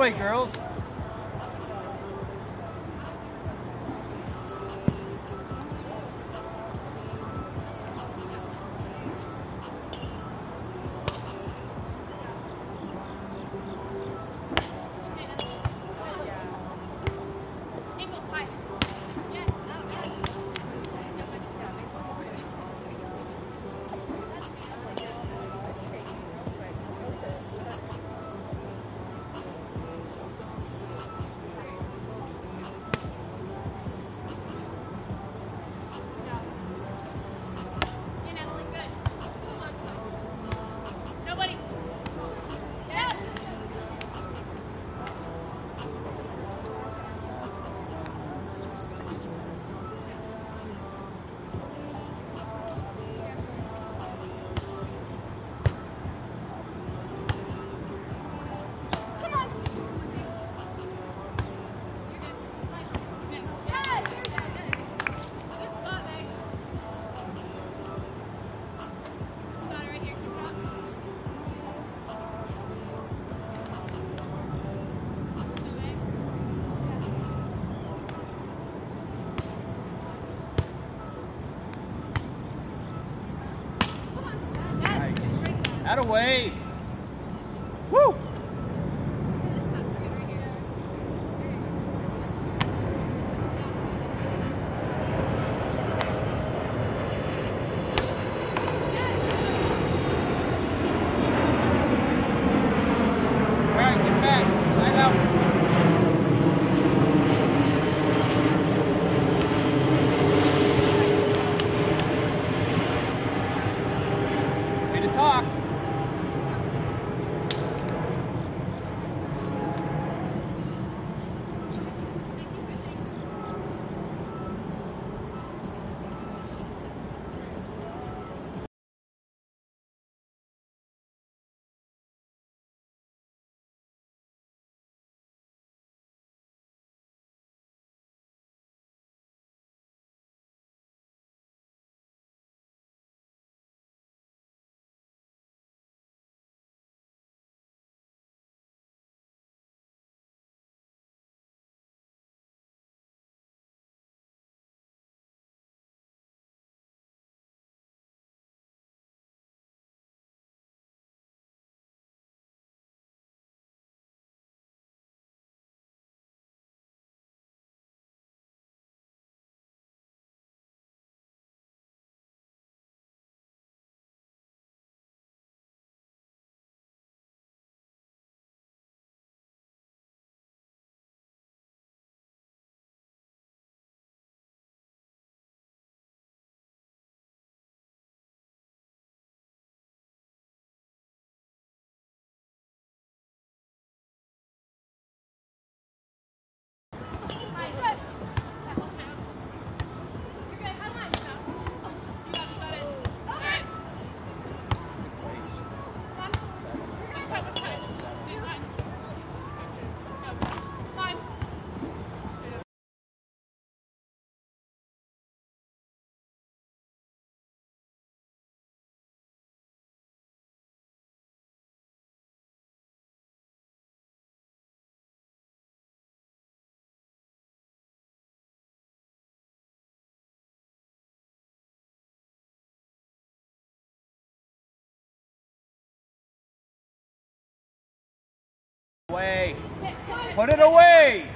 way, girls. Nice. Away. Put it away.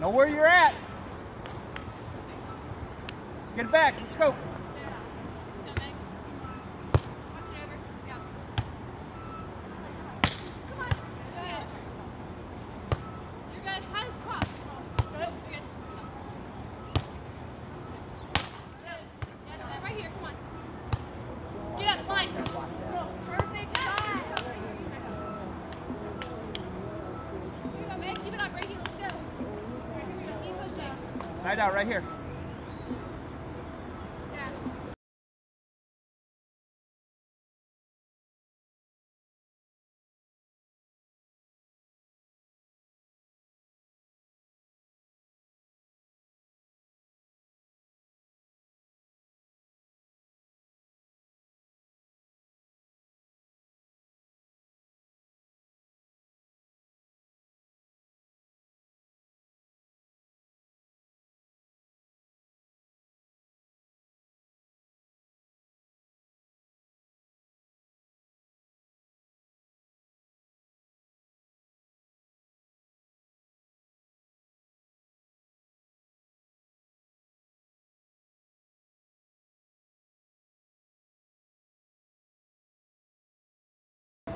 Know where you're at. Let's get it back. Let's go. Night out right here.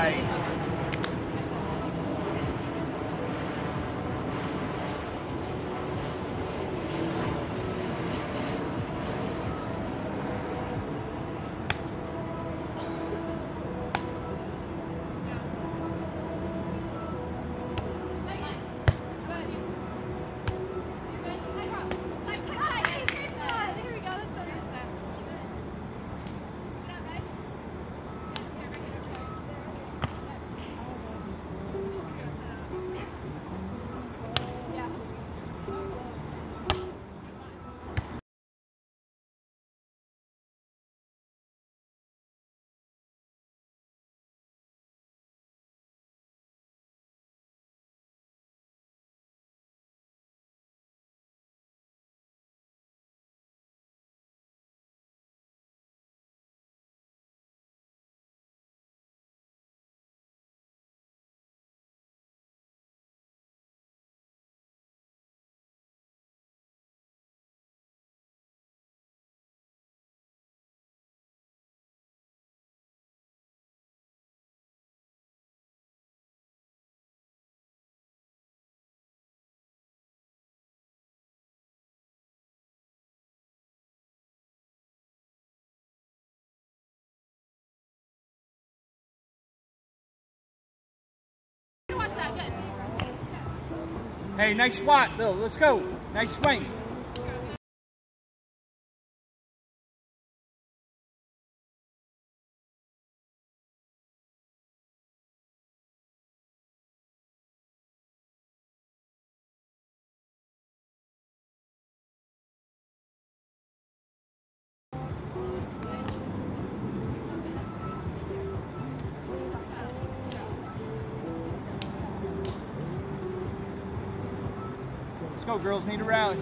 Guys. Hey, nice swat, though. Let's go. Nice swing. Let's go, girls. Need a rally.